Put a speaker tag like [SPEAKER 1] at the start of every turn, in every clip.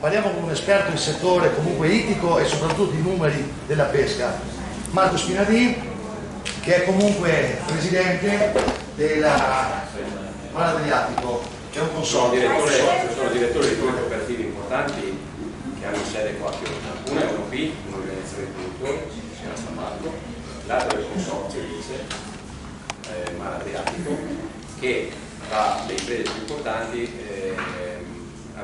[SPEAKER 1] parliamo con un esperto in settore comunque ittico e soprattutto i numeri della pesca. Marco Spinadì, che è comunque presidente della Mare Adriatico, che è un
[SPEAKER 2] Sono
[SPEAKER 1] consorzio.
[SPEAKER 2] direttore, sono direttore di due cooperative importanti che hanno sede qua a Chioma. Una è UNOP, un'organizzazione di produttori, a San Marco, l'altra è il consorzio ICE, eh, Mare Adriatico, che tra le imprese più importanti ehm,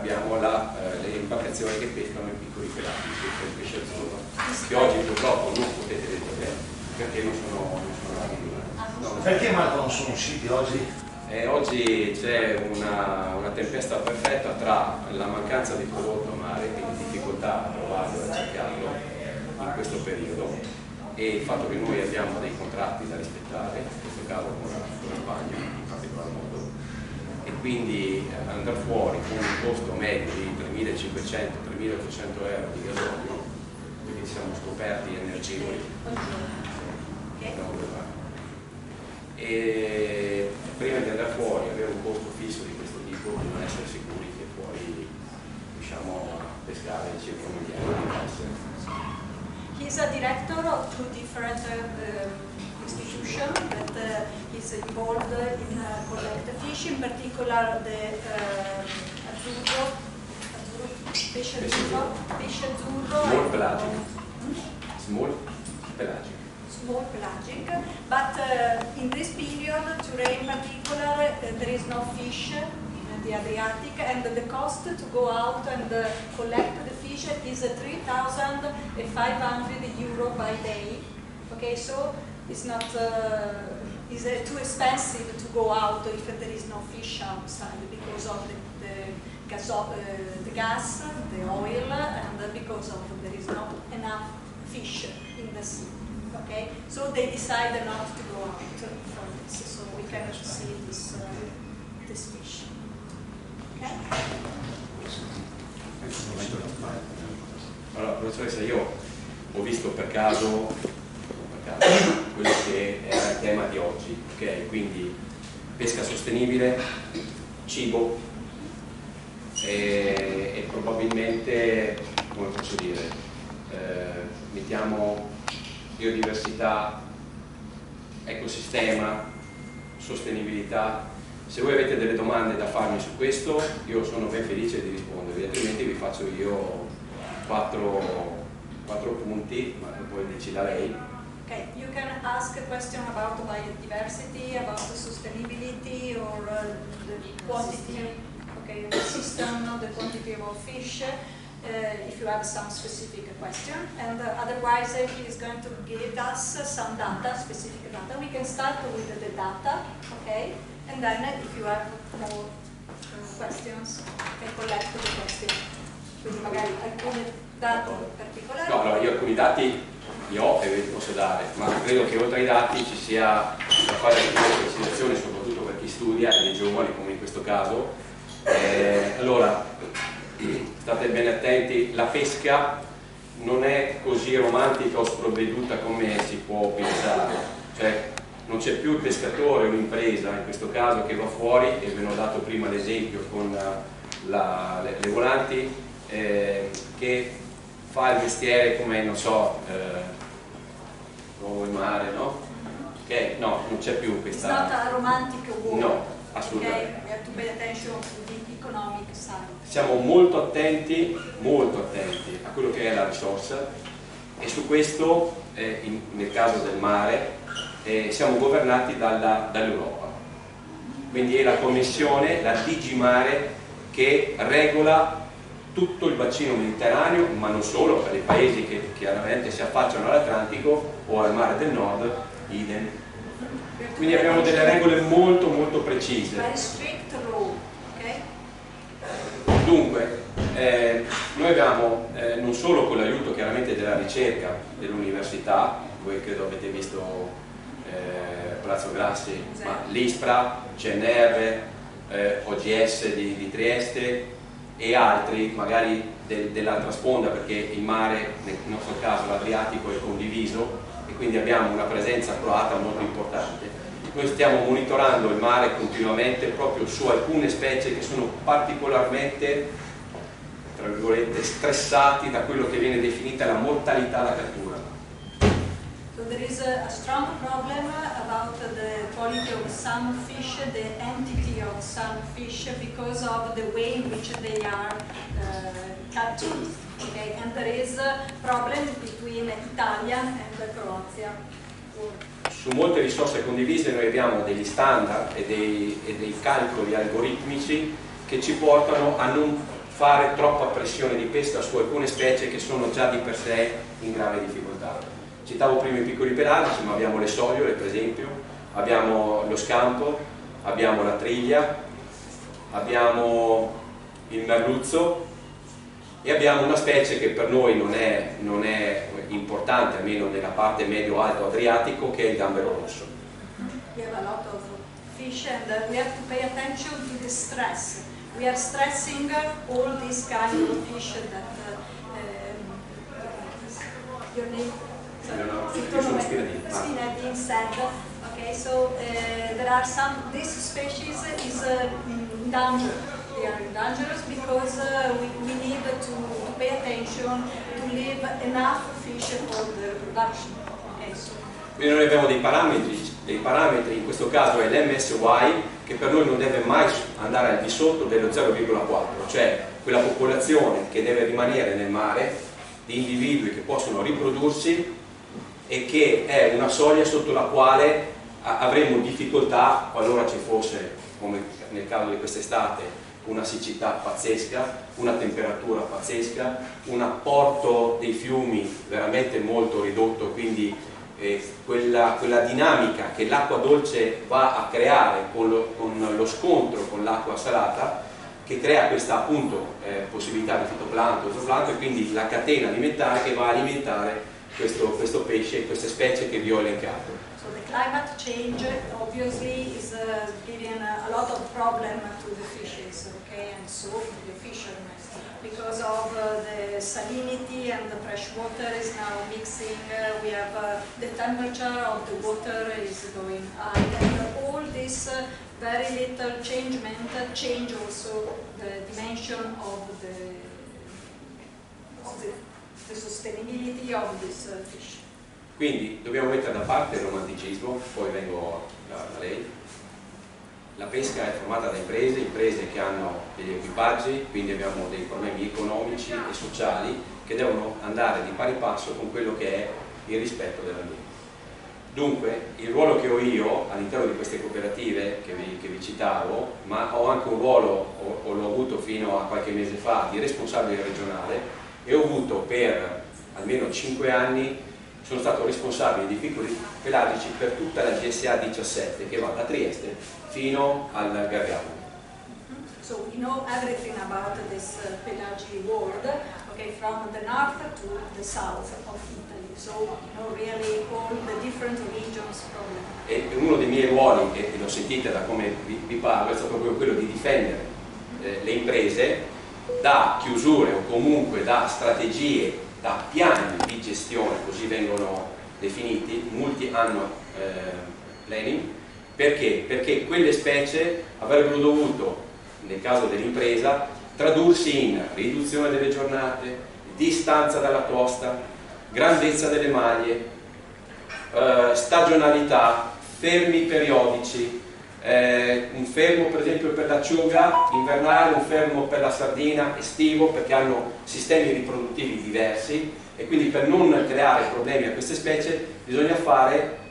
[SPEAKER 2] abbiamo la, eh, le imbarcazioni che pescano i piccoli cioè il pesce azzurro, che oggi purtroppo non potete vedere perché non sono, non sono arrivati.
[SPEAKER 1] Perché Marco non sono usciti oggi?
[SPEAKER 2] Eh, oggi c'è una, una tempesta perfetta tra la mancanza di prodotto a mare, quindi difficoltà a trovarlo e a cercarlo in questo periodo, e il fatto che noi abbiamo dei contratti da rispettare, in questo caso con la, con la Spagna in particolar modo, e quindi eh, andare fuori con un costo medio di 3.500-3.800 euro di gasolio, quindi siamo scoperti energivori. E prima di andare fuori avere un costo fisso di questo tipo non essere sicuri che puoi diciamo pescare circa un miliardo di tasse
[SPEAKER 3] He's a director of two different uh, institutions that uh, is involved in uh, collect fish, in particular the uh, azzurro, azzurro, pesce
[SPEAKER 2] Pesce
[SPEAKER 3] azzurro, pesce azzurro.
[SPEAKER 2] pelagic
[SPEAKER 3] Hmm?
[SPEAKER 2] small pelagic
[SPEAKER 3] small pelagic, but uh, in this period, today in particular, uh, there is no fish in the Adriatic, and the cost to go out and uh, collect the fish is uh, 3,500 euro by day. Okay, so it's not uh, uh, too expensive to go out if there is no fish outside because of the, the, gaso- uh, the gas, the oil, and because of there is not enough fish in the sea. Okay, so they decided not to go out for this, so we cannot see this uh, this fish. Okay.
[SPEAKER 2] allora professoressa io ho visto per caso, per caso quello che era il tema di oggi ok? Quindi pesca sostenibile cibo e, e probabilmente come posso dire eh, mettiamo biodiversità ecosistema sostenibilità. Se voi avete delle domande da farmi su questo io sono ben felice di rispondervi altrimenti vi faccio io quattro, quattro punti ma poi decida lei
[SPEAKER 3] Okay, you can ask a question about biodiversity, about the sustainability, or uh, the quantity, okay, the system, the quantity of fish, uh, if you have some specific question. And uh, otherwise, uh, he is going to give us uh, some data, specific data. We can start with the data, okay, and then uh, if you have more uh, questions, you can collect the question. Quindi magari alcuni dati particolari.
[SPEAKER 2] No, allora io alcuni dati li ho e ve li posso dare, ma credo che oltre ai dati ci sia da fare alcune considerazioni, soprattutto per chi studia e dei giovani come in questo caso. Eh, allora, state bene attenti, la pesca non è così romantica o sprovveduta come si può pensare, cioè non c'è più il pescatore o l'impresa in questo caso che va fuori e ve ne ho dato prima l'esempio con la- le, le volanti eh, che fa il mestiere come non so eh, uomo in mare no? che no, non c'è più
[SPEAKER 3] It's
[SPEAKER 2] questa
[SPEAKER 3] not a romantic war.
[SPEAKER 2] no,
[SPEAKER 3] Okay,
[SPEAKER 2] assolutamente
[SPEAKER 3] side.
[SPEAKER 2] siamo molto attenti molto attenti a quello che è la risorsa e su questo eh, in- nel caso del mare eh, siamo governati dall'Europa quindi è la commissione, la DG Mare che regola tutto il bacino mediterraneo, ma non solo, per i paesi che chiaramente si affacciano all'Atlantico o al mare del nord, idem. Quindi abbiamo delle regole molto molto precise. Dunque, eh, noi abbiamo eh, non solo con l'aiuto chiaramente della ricerca dell'università, voi credo avete visto eh, Palazzo Grassi, ma l'ISPRA, CNR, eh, OGS di, di Trieste e altri, magari del- dell'altra sponda perché il mare, nel nostro caso l'Adriatico, è condiviso e quindi abbiamo una presenza croata molto importante. Noi stiamo monitorando il mare continuamente proprio su alcune specie che sono particolarmente, stressati da quello che viene definita la mortalità da cattura.
[SPEAKER 3] There is a, a strong problem about the quality of some fish, the entity of some fish, because of the way in which they are uh, captured. Okay, and there is a problem between Italia and Croatia.
[SPEAKER 2] Su molte risorse condivise noi abbiamo degli standard e dei, e dei calcoli algoritmici che ci portano a non fare troppa pressione di pesca su alcune specie che sono già di per sé in grave difficoltà. Citavo prima i piccoli pelaggi, ma abbiamo le sogliole per esempio, abbiamo lo scampo, abbiamo la triglia, abbiamo il merluzzo e abbiamo una specie che per noi non è, non è importante, almeno nella parte medio-alto adriatico, che è il gambero rosso.
[SPEAKER 3] We have a lot of fish and uh, we have to pay attention to the stress. We are stressing all these kind of fish that uh, um, your name?
[SPEAKER 2] No, no, io sono Spinadin. Ah.
[SPEAKER 3] Spinadin said. Okay, so uh, there are some, this species is uh, in danger. They are dangerous because uh, we, we need to, to pay attention to leave enough fish for the production. Okay, so
[SPEAKER 2] Quindi noi abbiamo dei parametri, dei parametri, in questo caso è l'MSY, che per noi non deve mai andare al di sotto dello 0,4, cioè quella popolazione che deve rimanere nel mare di individui che possono riprodursi e che è una soglia sotto la quale avremo difficoltà qualora ci fosse, come nel caso di quest'estate, una siccità pazzesca, una temperatura pazzesca, un apporto dei fiumi veramente molto ridotto, quindi eh, quella, quella dinamica che l'acqua dolce va a creare con lo, con lo scontro con l'acqua salata che crea questa appunto eh, possibilità di fitoplancton, e quindi la catena alimentare che va a alimentare questo, questo pesce, queste specie che vi ho elencato.
[SPEAKER 3] So the climate change obviously is uh, giving a, lot of problem to the fishes, okay, and so to the fishermen, because of uh, the salinity and the fresh water is now mixing. Uh, we have uh, the temperature of the water is going high, and all this uh, very little changement uh, change also the dimension of the, of the, the sustainability of this uh, fish.
[SPEAKER 2] Quindi dobbiamo mettere da parte il romanticismo, poi vengo da, da lei. La pesca è formata da imprese, imprese che hanno degli equipaggi, quindi abbiamo dei problemi economici e sociali che devono andare di pari passo con quello che è il rispetto dell'ambiente. Dunque, il ruolo che ho io all'interno di queste cooperative che vi, che vi citavo, ma ho anche un ruolo, o, o l'ho avuto fino a qualche mese fa, di responsabile regionale e ho avuto per almeno 5 anni sono stato responsabile di piccoli pelagici per tutta la GSA 17 che va da Trieste fino al Gargano.
[SPEAKER 3] So we know everything about this uh, pelagic world, okay, from the north to the south of Italy. So we know really all the different regions problem.
[SPEAKER 2] E uno dei miei ruoli, e lo sentite da come vi, vi parlo, è stato proprio quello di difendere eh, le imprese da chiusure o comunque da strategie, da piani di gestione, così vengono definiti, multi-annual eh, planning, perché? Perché quelle specie avrebbero dovuto, nel caso dell'impresa, tradursi in riduzione delle giornate, distanza dalla costa, grandezza delle maglie, eh, stagionalità, fermi periodici, eh, un fermo per esempio per l'acciuga invernale, un fermo per la sardina estivo perché hanno sistemi riproduttivi diversi e quindi per non creare problemi a queste specie bisogna fare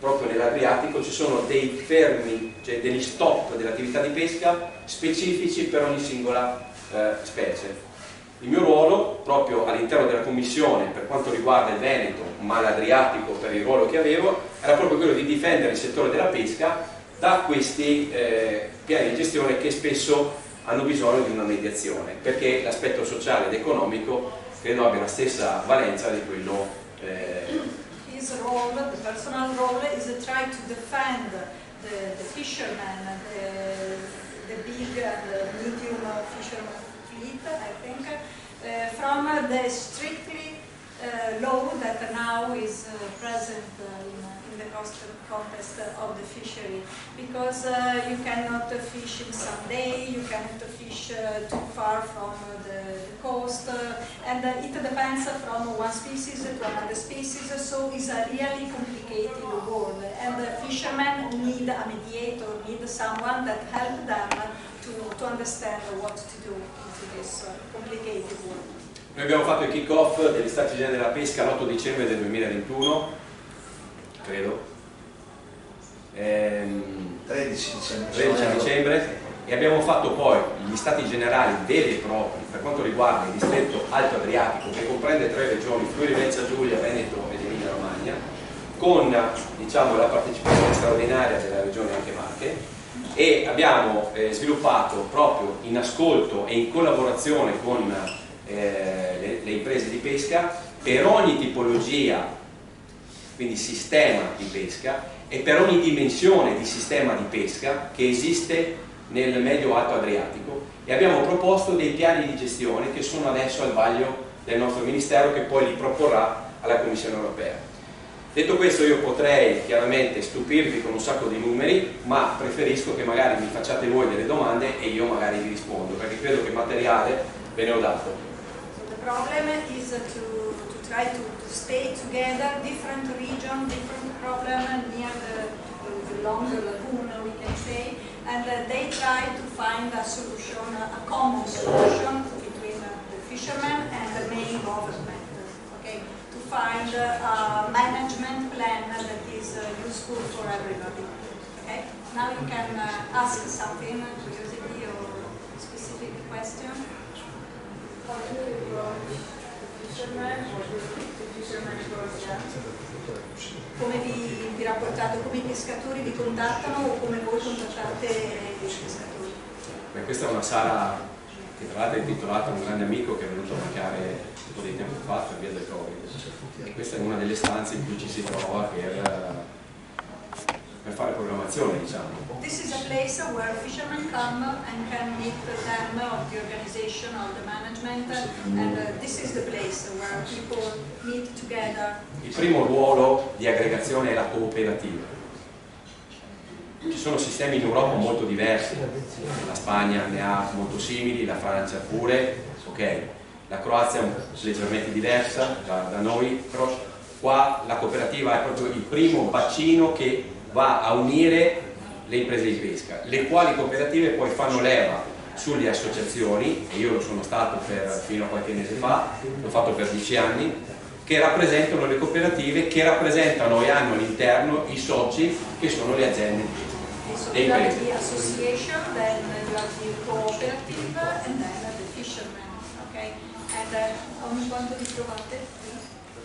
[SPEAKER 2] proprio nell'Adriatico ci sono dei fermi, cioè degli stop dell'attività di pesca specifici per ogni singola eh, specie. Il mio ruolo, proprio all'interno della commissione per quanto riguarda il Veneto, ma l'Adriatico per il ruolo che avevo, era proprio quello di difendere il settore della pesca da questi eh, piani di gestione che spesso hanno bisogno di una mediazione, perché l'aspetto sociale ed economico credo abbia la stessa valenza di quello eh,
[SPEAKER 3] His role, the personal role, is to try to defend the, the fishermen, the, the big and medium fishermen fleet, I think, uh, from the strictly uh, uh, law that now is uh, present uh, in, in the context of the fishery because uh, you cannot fish in some day, you cannot fish uh, too far from the, coast, uh, and uh, it depends from one species to another species, so it's a really complicated world. And the fishermen need a mediator, need someone that help them to, to understand what to do into this uh, complicated world.
[SPEAKER 2] Noi abbiamo fatto il kick-off degli della Pesca l'8 dicembre del 2021, credo, Ehm,
[SPEAKER 1] 13 dicembre.
[SPEAKER 2] 13 dicembre, e abbiamo fatto poi gli Stati Generali veri e propri per quanto riguarda il distretto Alto Adriatico, che comprende tre regioni, Friuli, Venezia Giulia, Veneto ed Emilia Romagna, con diciamo, la partecipazione straordinaria della regione anche Marche, e abbiamo eh, sviluppato proprio in ascolto e in collaborazione con eh, le, le imprese di pesca per ogni tipologia, quindi sistema di pesca, e per ogni dimensione di sistema di pesca che esiste nel medio alto Adriatico e abbiamo proposto dei piani di gestione che sono adesso al vaglio del nostro Ministero che poi li proporrà alla Commissione europea. Detto questo io potrei chiaramente stupirvi con un sacco di numeri, ma preferisco che magari mi facciate voi delle domande e io magari vi rispondo, perché credo che materiale ve ne ho dato.
[SPEAKER 3] So try to, to stay together, different region, different problem near the, the longer lagoon, we can say, and uh, they try to find a solution, a common solution between uh, the fishermen and the main government, okay, to find uh, a management plan that is uh, useful for everybody. Okay, now you can ask something, curiosity or specific question. Come vi, vi rapportate, come i pescatori vi contattano o come voi contattate i pescatori?
[SPEAKER 2] Beh, questa è una sala che tra l'altro è intitolata a un grande amico che è venuto a mancare un po' di tempo fa per via del Covid. Questa è una delle stanze in cui ci si trova per, per fare programmazione, diciamo.
[SPEAKER 3] This is a place where fishermen come and can meet them of the organization, of the management, and uh, this is the place where people meet together.
[SPEAKER 2] Il primo ruolo di aggregazione è la cooperativa. Ci sono sistemi in Europa molto diversi, la Spagna ne ha molto simili, la Francia pure, ok. La Croazia è leggermente diversa da, da noi, però qua la cooperativa è proprio il primo bacino che va a unire le imprese di pesca, le quali cooperative poi fanno leva sulle associazioni, e io lo sono stato per- fino a qualche mese fa, l'ho fatto per dieci anni, che rappresentano le cooperative, che rappresentano e hanno all'interno i soci che sono le aziende
[SPEAKER 3] So
[SPEAKER 2] dei
[SPEAKER 3] you have the association, then you have the cooperative, and then the fishermen, okay? And uh, ogni quanto vi trovate?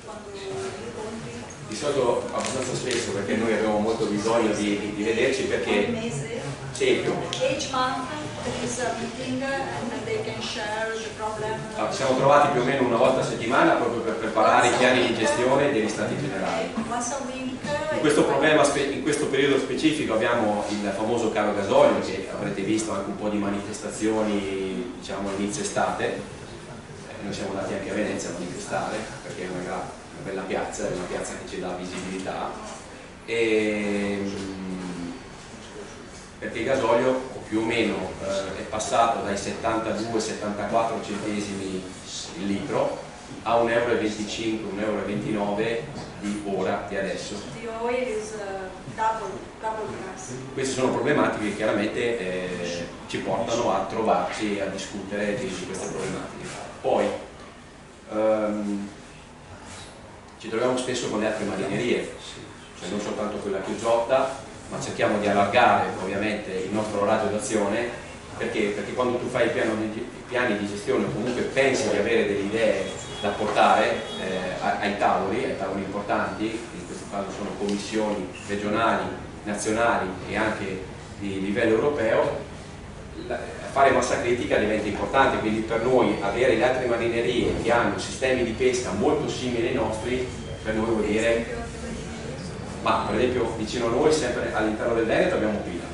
[SPEAKER 3] Quando vi incontri?
[SPEAKER 2] Di solito abbastanza spesso perché noi abbiamo molto bisogno di, di- vederci perché
[SPEAKER 3] mese?
[SPEAKER 2] sì, più.
[SPEAKER 3] Each month there is a meeting and they can share the problem.
[SPEAKER 2] Ah, Ci siamo trovati più o meno una volta a settimana proprio per preparare i piani di gestione degli stati generali.
[SPEAKER 3] Week.
[SPEAKER 2] In questo, problema in questo periodo specifico abbiamo il famoso caro gasolio che avrete visto anche un po' di manifestazioni diciamo inizio estate. Eh, Noi siamo andati anche a Venezia a manifestare perché è una, gra- una bella piazza, è una piazza che ci dà visibilità. E, mm, perché il gasolio più o meno eh, è passato dai 72-74 centesimi il litro a 1,25 euro, 1,29 euro di ora di adesso. Queste sono problematiche che chiaramente eh, ci portano a trovarci a discutere di, di queste problematiche. Poi ehm, ci troviamo spesso con le altre marinerie, cioè non soltanto quella più giotta, ma cerchiamo di allargare ovviamente il nostro raggio d'azione perché, perché quando tu fai i piani di gestione o comunque pensi di avere delle idee da portare eh, ai tavoli, ai tavoli importanti, in questo caso sono commissioni regionali, nazionali e anche di livello europeo, la- fare massa critica diventa importante, quindi per noi avere le altre marinerie che hanno sistemi di pesca molto simili ai nostri, per noi vuol dire ma per esempio vicino a noi, sempre all'interno del Veneto, abbiamo Pila,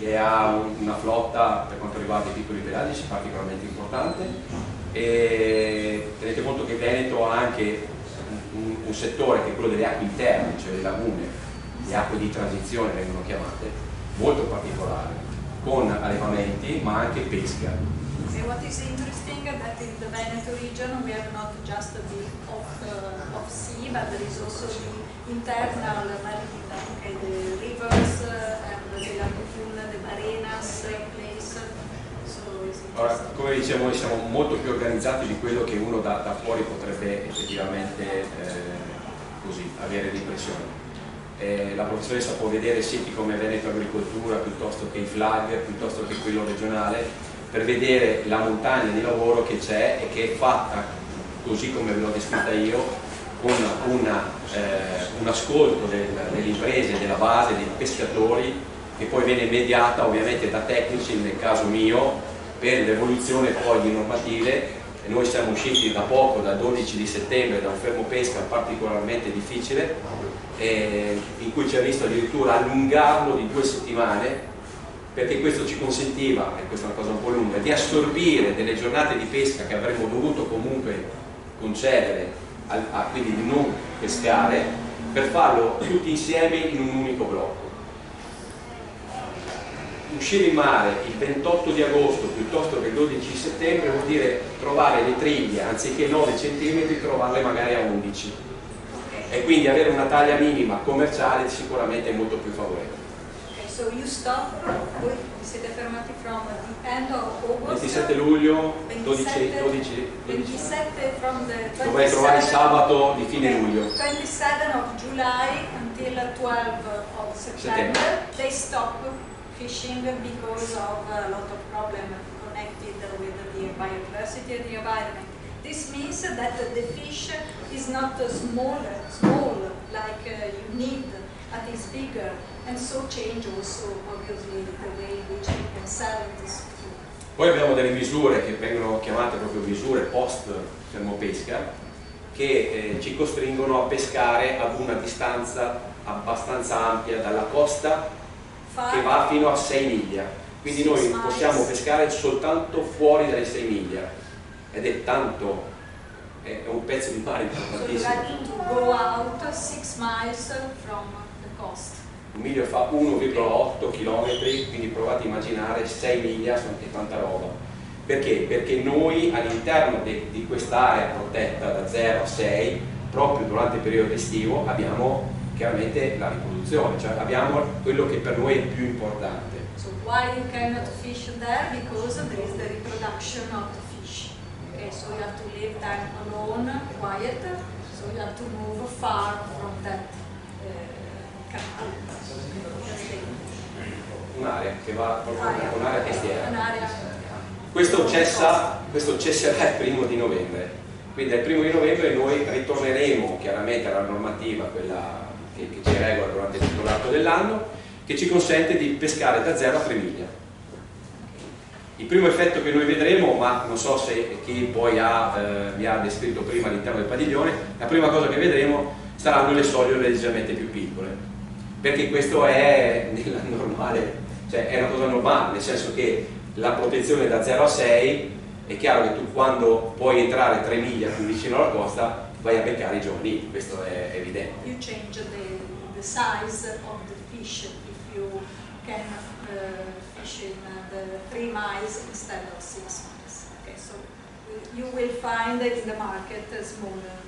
[SPEAKER 2] che ha un- una flotta per quanto riguarda i piccoli pelagici particolarmente importante. E tenete conto che Veneto ha anche un, un settore che è quello delle acque interne, cioè le lagune, le acque di transizione vengono chiamate, molto particolare, con allevamenti ma anche pesca.
[SPEAKER 3] And what is interesting that in the Veneto region we have not just the of, uh, of sea, but there is also the internal marine, okay, the rivers uh, and the lagune, the marenas uh, place. So
[SPEAKER 2] come dicevo, noi siamo molto più organizzati di quello che uno da, da fuori potrebbe effettivamente eh, così, avere l'impressione. Eh, la professoressa può vedere siti come Veneto Agricoltura piuttosto che i flag, piuttosto che quello regionale, per vedere la montagna di lavoro che c'è e che è fatta così come ve l'ho descritta io, con una, eh, un ascolto del- delle imprese, della base, dei pescatori, che poi viene mediata ovviamente da tecnici, nel caso mio, per l'evoluzione poi di normative. Noi siamo usciti da poco, dal 12 di settembre, da un fermo pesca particolarmente difficile, eh, in cui ci ha visto addirittura allungarlo di due settimane perché questo ci consentiva, e questa è una cosa un po' lunga, di assorbire delle giornate di pesca che avremmo dovuto comunque concedere, al- a- quindi di non pescare, per farlo tutti insieme in un unico blocco. Uscire in mare il 28 di agosto piuttosto che il 12 di settembre vuol dire trovare le triglie, anziché 9 cm, trovarle magari a 11 e quindi avere una taglia minima commerciale sicuramente è molto più favorevole.
[SPEAKER 3] Okay, so you stop, voi vi siete fermati from the end of August.
[SPEAKER 2] 27 luglio, 12,
[SPEAKER 3] 27
[SPEAKER 2] 12, 12
[SPEAKER 3] 27 from the 27
[SPEAKER 2] dovrei trovare il sabato di fine luglio.
[SPEAKER 3] 27 of July until 12 of September,
[SPEAKER 2] Settembre.
[SPEAKER 3] they stop fishing because of a lot of problems connected with the biodiversity and the environment. This means that the fish is not small, small like uh, you need, but is bigger, and so change also obviously the way in which we can sell this food.
[SPEAKER 2] Poi abbiamo delle misure che vengono chiamate proprio misure post fermopesca che eh, ci costringono a pescare ad una distanza abbastanza ampia dalla costa che va fino a 6 miglia. Quindi noi possiamo pescare soltanto fuori dalle 6 miglia ed è tanto, è è un pezzo di mare
[SPEAKER 3] So
[SPEAKER 2] importantissimo.
[SPEAKER 3] have to go out six miles from the coast.
[SPEAKER 2] Un miglio fa 1,8 km, quindi provate a immaginare 6 miglia, sono che tanta roba. Perché? Perché noi all'interno di quest'area protetta da 0 a 6, proprio durante il periodo estivo, abbiamo chiaramente la riproduzione, cioè abbiamo quello che per noi è il più importante.
[SPEAKER 3] So why you cannot fish there? Because there is the reproduction of the fish. Okay, so you have to live there alone, quiet. So you have to move far from that uh.
[SPEAKER 2] Un'area che va proprio un'area costiera.
[SPEAKER 3] Un'area.
[SPEAKER 2] Questo cessa, questo cesserà il primo di novembre, quindi al primo di novembre noi ritorneremo chiaramente alla normativa, quella che, che ci regola durante tutto l'arco dell'anno, che ci consente di pescare da 0 a 3 miglia. Il primo effetto che noi vedremo, ma non so se chi poi ha, eh, mi ha descritto prima all'interno del padiglione, la prima cosa che vedremo saranno le soglie leggermente più piccole, perché questo è normale, cioè è una cosa normale, nel senso che la protezione da 0 a 6 è chiaro che tu quando puoi entrare 3 miglia più vicino alla costa vai a beccare i giovanili, questo è evidente.
[SPEAKER 3] You change the, the size of the fish if you can uh, fish in uh, the three miles instead of six miles. Okay, so you will find in the market smaller.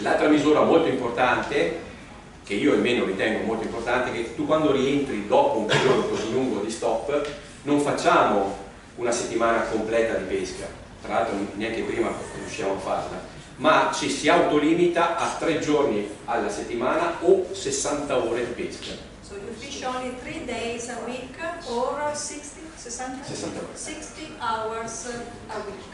[SPEAKER 2] L'altra misura molto importante, che io almeno ritengo molto importante, è che tu quando rientri dopo un periodo così lungo di stop, non facciamo una settimana completa di pesca, tra l'altro neanche prima riusciamo a farla, ma ci si autolimita a tre giorni alla settimana o 60 ore di pesca.
[SPEAKER 3] So you fish only three days a week or 60, 60,
[SPEAKER 2] 60 ore.
[SPEAKER 3] 60 hours a week.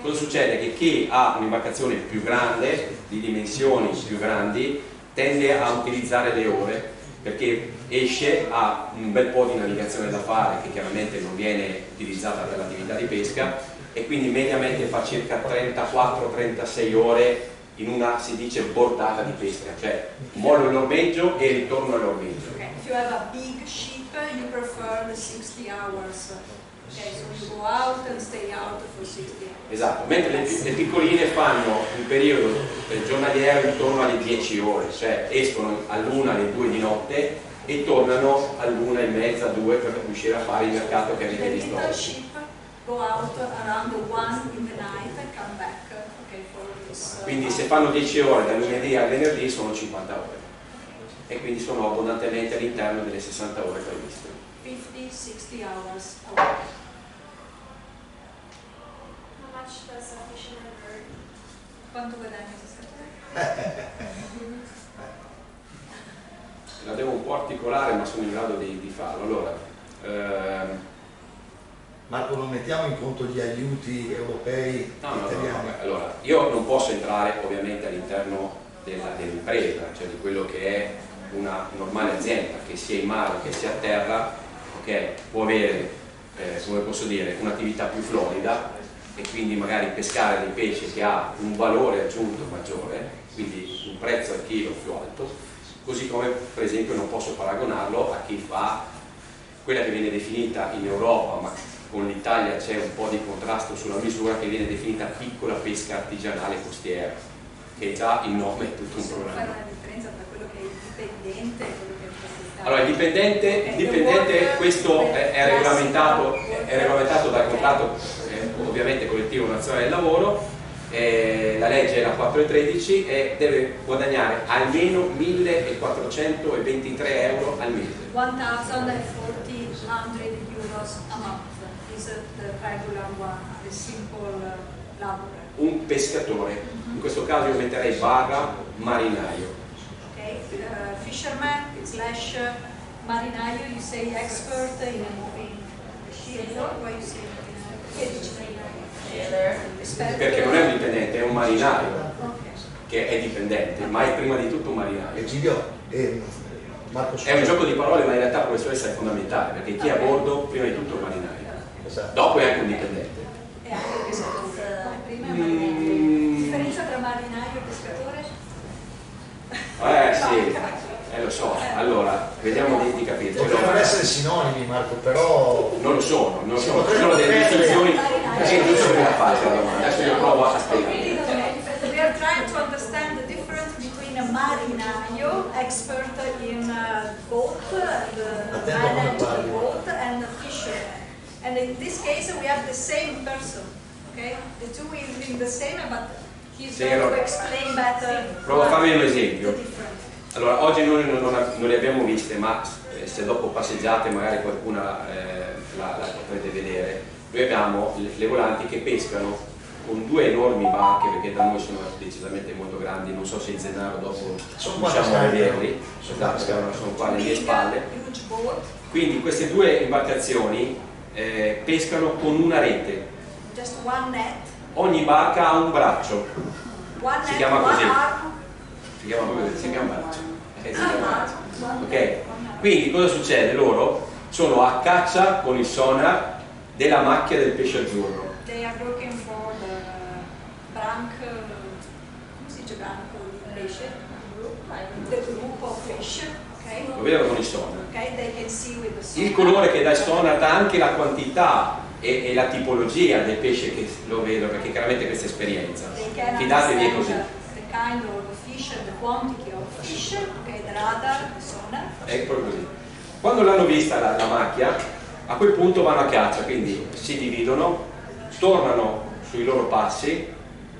[SPEAKER 2] Cosa succede? Che chi ha un'imbarcazione più grande, di dimensioni più grandi, tende a utilizzare le ore perché esce, ha un bel po' di navigazione da fare che chiaramente non viene utilizzata per l'attività di pesca e quindi mediamente fa circa 34-36 ore in una, si dice, bordata di pesca, cioè mollo all'ormeggio e ritorno all'ormeggio.
[SPEAKER 3] Okay. If you have a big ship, you prefer the 60 hours Okay, so you go out and stay out for 60 hours.
[SPEAKER 2] Esatto, mentre le, le piccoline fanno un periodo giornaliero intorno alle 10 ore, cioè escono all'una alle 2 di notte e tornano all'una e mezza, due per riuscire a fare il mercato che avete visto
[SPEAKER 3] go out around 1 in the night and come back. Okay, for this. uh,
[SPEAKER 2] Quindi se fanno 10 ore dal lunedì al venerdì sono 50 ore e quindi sono abbondantemente all'interno delle 60 ore previste.
[SPEAKER 3] 50-60 hours a week.
[SPEAKER 4] How much does a fisherman earn?
[SPEAKER 3] Quanto pescatore?
[SPEAKER 2] La devo un po' articolare ma sono in grado di, di farlo. Allora, ehm,
[SPEAKER 1] Marco, non mettiamo in conto gli aiuti europei
[SPEAKER 2] No, no, no,
[SPEAKER 1] italiani.
[SPEAKER 2] vabbè, allora, io non posso entrare ovviamente all'interno dell'impresa, cioè di quello che è una normale azienda, che sia in mare, che sia a terra, ok, può avere, eh, come posso dire, un'attività più florida e quindi magari pescare dei pesci che ha un valore aggiunto maggiore, quindi un prezzo al chilo più alto, così come per esempio non posso paragonarlo a chi fa quella che viene definita in Europa, ma con l'Italia c'è un po' di contrasto sulla misura, che viene definita piccola pesca artigianale costiera, che già il nome è tutto un
[SPEAKER 3] Possiamo fare una differenza tra quello che è dipendente e quello che è proprietario.
[SPEAKER 2] Allora, il dipendente, il dipendente questo è, è regolamentato, è regolamentato dal contratto eh, ovviamente collettivo nazionale del lavoro, eh, la legge è la 413 e deve guadagnare almeno 1423 euro al mese.
[SPEAKER 3] 1,400 euros a month uh, the regular one, the simple laborer.
[SPEAKER 2] Un pescatore, in questo caso io metterei barra marinaio.
[SPEAKER 3] Okay, uh, fisherman slash uh, marinaio, you say expert in moving ship, why you say marinaio?
[SPEAKER 2] Perché non è un dipendente, è un marinaio
[SPEAKER 3] Ok.
[SPEAKER 2] che è dipendente, ma è prima di tutto un marinaio.
[SPEAKER 1] Egidio, eh, Marco
[SPEAKER 2] È un gioco di parole, ma in realtà professoressa è fondamentale, perché chi è a bordo prima di tutto è un marinaio,
[SPEAKER 1] Esatto.
[SPEAKER 2] dopo è anche un dipendente.
[SPEAKER 3] E anche pescatore. Prima è
[SPEAKER 2] Mm.
[SPEAKER 3] Differenza tra marinaio e pescatore?
[SPEAKER 2] Eh sì, eh lo so. Allora, vediamo di, di capire.
[SPEAKER 1] Potrebbero essere sinonimi, Marco, però
[SPEAKER 2] Non lo sono, non sono, sono delle distinzioni che che la faccia la domanda. Adesso io provo a spiegare.
[SPEAKER 3] We are trying to understand the difference between a marinaio, expert in uh, boat, and uh, manage the boat, and a fisherman. And in this case we have the same person, okay? The two is in the same, but he's
[SPEAKER 2] Sì,
[SPEAKER 3] going to explain better
[SPEAKER 2] Provo a farvi un esempio. Allora, oggi noi non, non- non le abbiamo viste, ma eh, se dopo passeggiate magari qualcuna eh, la, la potrete vedere. Noi abbiamo le, le volanti che pescano con due enormi barche, perché da noi sono decisamente molto grandi, non so se in Zennaro dopo riusciamo a vederli,
[SPEAKER 1] Sono
[SPEAKER 2] esatto, sono qua alle mie spalle. Quindi queste due imbarcazioni eh, pescano con una rete,
[SPEAKER 3] just one net,
[SPEAKER 2] ogni barca ha un braccio,
[SPEAKER 3] one
[SPEAKER 2] Si
[SPEAKER 3] net,
[SPEAKER 2] chiama
[SPEAKER 3] one
[SPEAKER 2] così. si chiama così, si chiama braccio. Eh, si chiama
[SPEAKER 3] arm,
[SPEAKER 2] braccio. Ok,
[SPEAKER 3] arm.
[SPEAKER 2] quindi cosa succede? Loro sono a caccia con il sonar della macchia del pesce azzurro.
[SPEAKER 3] They are looking for the branch, uh, come si dice branco di pesce? The group of fish, okay?
[SPEAKER 2] Lo vedono con il sonar.
[SPEAKER 3] Okay.
[SPEAKER 2] Il colore che dà il sonar dà anche la quantità e, e la tipologia del pesce che lo vedo, perché chiaramente questa esperienza. Fidatevi è così.
[SPEAKER 3] kind of fish fish, okay, radar,
[SPEAKER 2] proprio così. Quando l'hanno vista la, la macchia, a quel punto vanno a caccia, quindi si dividono, tornano sui loro passi,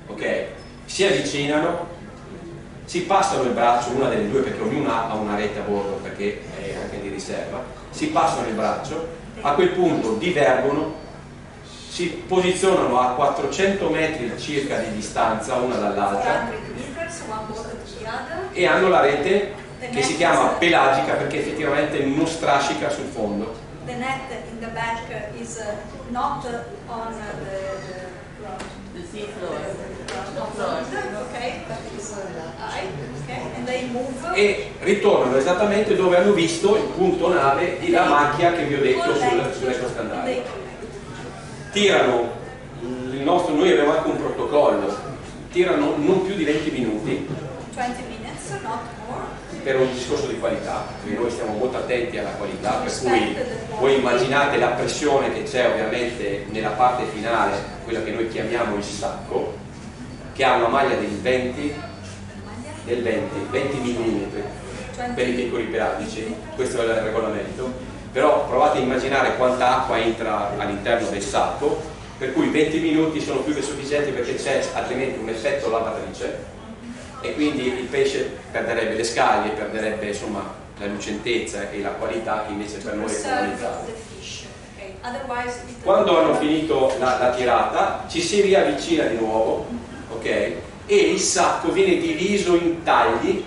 [SPEAKER 2] ok? Si avvicinano, si passano il braccio, una delle due perché ognuna ha una rete a bordo perché riserva, si passano il braccio, a quel punto divergono, si posizionano a 400 metri circa di distanza una dall'altra
[SPEAKER 3] 400 meters, one boat to the other.
[SPEAKER 2] e hanno la rete che si chiama pelagica perché effettivamente non strascica sul fondo.
[SPEAKER 3] The
[SPEAKER 2] e ritornano esattamente dove hanno visto il punto nave di la macchia che vi ho detto sul, sull'eco
[SPEAKER 3] They
[SPEAKER 2] standard.
[SPEAKER 3] collect.
[SPEAKER 2] Tirano, il nostro, noi abbiamo anche un protocollo, tirano non più di 20 minuti
[SPEAKER 3] 20 minutes. minutes, not more.
[SPEAKER 2] per un discorso di qualità, perché noi stiamo molto attenti alla qualità, per cui voi immaginate la pressione che c'è ovviamente nella parte finale, quella che noi chiamiamo il sacco, che ha una maglia del 20, del 20, 20 mm per i piccoli pelagici, questo è il regolamento, però provate a immaginare quanta acqua entra all'interno del sacco, per cui 20 minuti sono più che sufficienti perché c'è altrimenti un effetto lavatrice e quindi il pesce perderebbe le scaglie, perderebbe insomma la lucentezza e la qualità che invece per noi è
[SPEAKER 3] Preserve
[SPEAKER 2] fondamentale. Quando hanno finito la, la tirata ci si riavvicina di nuovo, ok? E il sacco viene diviso in tagli,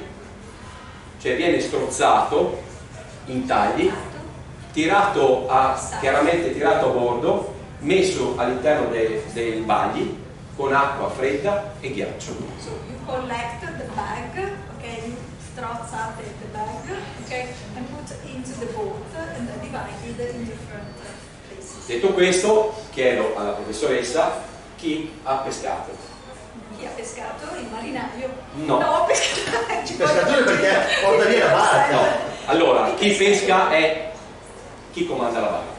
[SPEAKER 2] cioè viene strozzato in tagli, tirato a, chiaramente tirato a bordo, messo all'interno dei, dei bagli con acqua fredda e ghiaccio.
[SPEAKER 3] So you collect the bag, okay, you strozzate the bag, okay, and put into the boat and then divide it in different places.
[SPEAKER 2] Detto questo, chiedo alla professoressa chi ha pescato.
[SPEAKER 3] Chi ha pescato? Il marinaio?
[SPEAKER 2] No.
[SPEAKER 3] No, pescatore.
[SPEAKER 1] Il pescatore perché porta via la barca.
[SPEAKER 2] No, allora chi pesca è chi comanda la barca,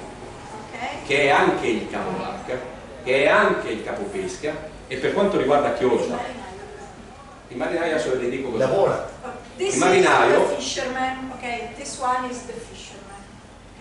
[SPEAKER 3] Ok.
[SPEAKER 2] che è anche il capobarca, che è anche il capopesca e per quanto riguarda Chiosa, il marinaio adesso le dico cosa.
[SPEAKER 1] Lavora.
[SPEAKER 2] Il marinaio-
[SPEAKER 3] okay, this one is the fisherman.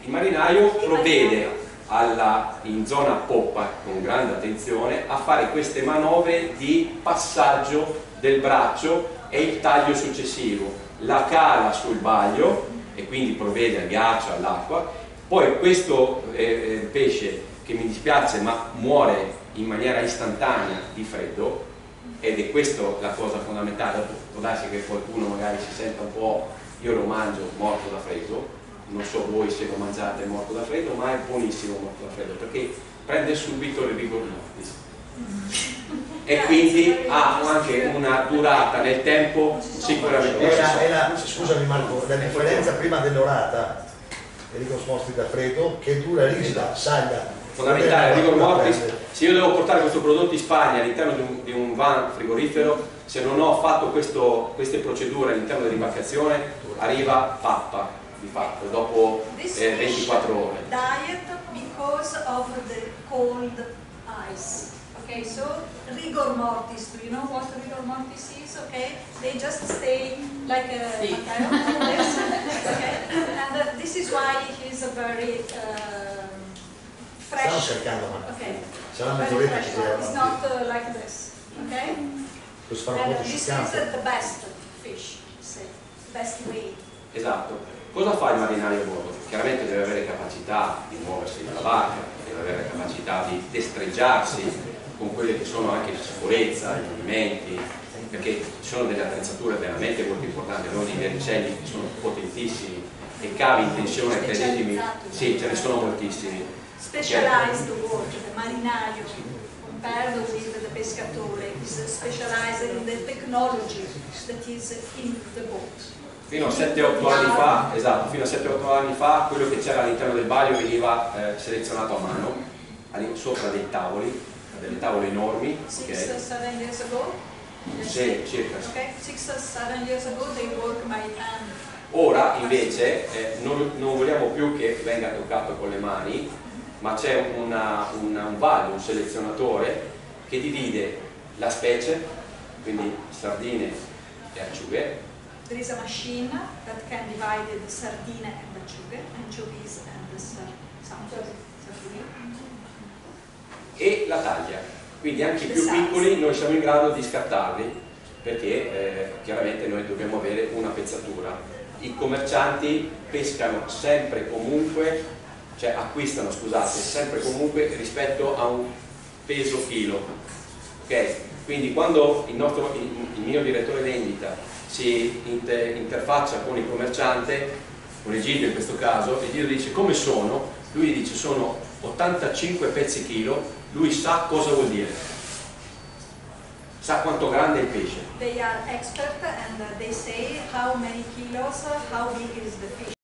[SPEAKER 2] Il marinaio provvede alla- in zona poppa con grande attenzione a fare queste manovre di passaggio del braccio e il taglio successivo. La cala sul baglio e quindi provvede al ghiaccio, all'acqua. Poi questo eh, eh, pesce che mi dispiace ma muore in maniera istantanea di freddo ed è questa la cosa fondamentale. Può darsi che qualcuno magari si senta un po', io lo mangio morto da freddo, non so voi se lo mangiate morto da freddo, ma è buonissimo morto da freddo perché prende subito il rigor mortis e quindi ha anche una durata nel tempo sicuramente
[SPEAKER 1] È la, è la- scusami Marco, la differenza prima dell'orata e di Cosmosti da freddo che dura rigida, saglia.
[SPEAKER 2] fondamentale il rigor mortis se io devo portare questo prodotto in Spagna all'interno di un, di un van frigorifero se non ho fatto questo- queste procedure all'interno dell'imbarcazione arriva pappa di fatto dopo
[SPEAKER 3] This
[SPEAKER 2] eh,
[SPEAKER 3] fish
[SPEAKER 2] 24 ore
[SPEAKER 3] diet because of the cold ice. Okay, so rigor mortis. Do you know what rigor mortis is? Okay, they just stay like a
[SPEAKER 4] Sì.
[SPEAKER 3] This. Okay, and uh, this is why he's a very
[SPEAKER 1] Stanno
[SPEAKER 3] fresh.
[SPEAKER 1] cercando ma
[SPEAKER 3] Okay,
[SPEAKER 1] sarà
[SPEAKER 3] very
[SPEAKER 1] mezz'oretta che
[SPEAKER 3] It's not uh, like this. Okay,
[SPEAKER 1] Questo
[SPEAKER 3] uh,
[SPEAKER 1] molto
[SPEAKER 3] this
[SPEAKER 1] sul
[SPEAKER 3] is uh, the best fish. Say, best way.
[SPEAKER 2] esatto cosa fa il marinaio a bordo? chiaramente deve avere capacità di muoversi nella barca deve avere capacità di destreggiarsi con quelle che sono anche la sicurezza, i movimenti perché ci sono delle attrezzature veramente molto importanti abbiamo dei verricelli che sono potentissimi e cavi in tensione credetemi sì ce ne sono moltissimi
[SPEAKER 3] specialized work, marinaio, compared with the pescatore, is specialized in the technology that is in the boat.
[SPEAKER 2] Fino a 7-8 anni fa, esatto, fino a 7-8 anni fa quello che c'era all'interno del baglio veniva eh, selezionato a mano, sopra dei tavoli, delle tavole enormi,
[SPEAKER 3] Six or seven years ago,
[SPEAKER 2] Sì, circa.
[SPEAKER 3] okay, six or seven years ago they work by hand.
[SPEAKER 2] Ora invece eh, non, non vogliamo più che venga toccato con le mani, ma c'è un vaglio, un selezionatore che divide la specie, quindi sardine e acciughe,
[SPEAKER 3] There is a machine that can divide the sardine and the acciughe, anchovies and the sardine.
[SPEAKER 2] e la taglia. Quindi anche i più piccoli noi siamo in grado di scattarli perché eh, chiaramente noi dobbiamo avere una pezzatura. I commercianti pescano sempre comunque, cioè acquistano scusate, sempre e comunque rispetto a un peso chilo. Ok? Quindi quando il, nostro, il, il mio direttore vendita si inter- interfaccia con il commerciante, con Egidio in questo caso, Egidio dice come sono, lui dice sono 85 pezzi chilo, lui sa cosa vuol dire, sa quanto grande è il pesce.
[SPEAKER 3] They are expert and they say how many kilos, how big is the fish.